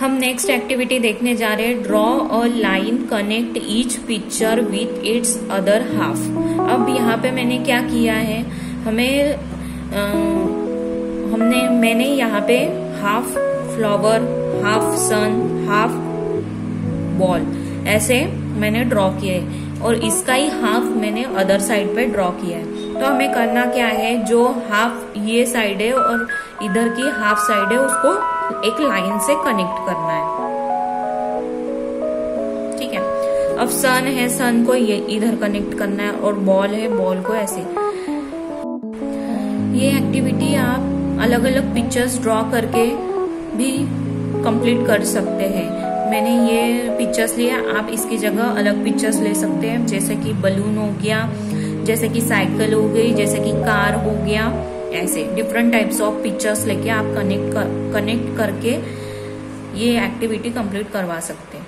हम next activity देखने जा रहे हैं draw a line connect each picture with its other half अब यहाँ पे मैंने क्या किया है? हमें आ, हमने मैंने यहाँ पे half flower half sun half ball ऐसे मैंने ड्रॉ किए और इसका ही हाफ़ मैंने अदर साइड पे ड्रॉ किया है। तो हमें करना क्या है? जो हाफ़ ये साइड है और इधर की हाफ़ साइड है उसको एक लाइन से कनेक्ट करना है। ठीक है? अब सन है सन को ये इधर कनेक्ट करना है और बॉल है बॉल को ऐसे। ये एक्टिविटी आप अलग अलग पिक्चर्स ड्रॉ करके भी कंप्लीट कर सकते हैं। मैंने ये पिक्चर्स लिया आप इसकी जगह अलग पिक्चर्स ले सकते हैं, जैसे कि बलून हो गया, जैसे कि साइकिल हो गई, जैसे कि कार हो गया। ऐसे डिफरेंट टाइप्स ऑफ़ पिक्चर्स लेके आप कनेक्ट कर, कनेक्ट करके ये एक्टिविटी कंप्लीट करवा सकते हैं।